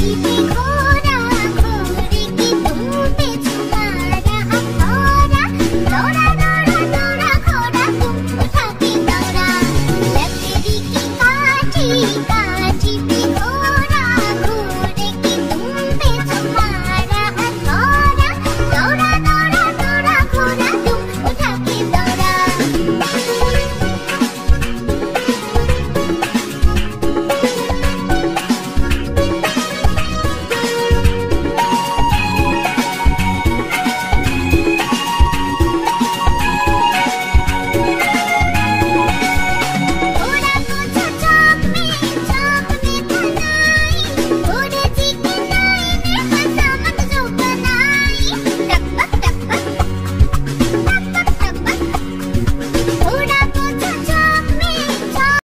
keeping close.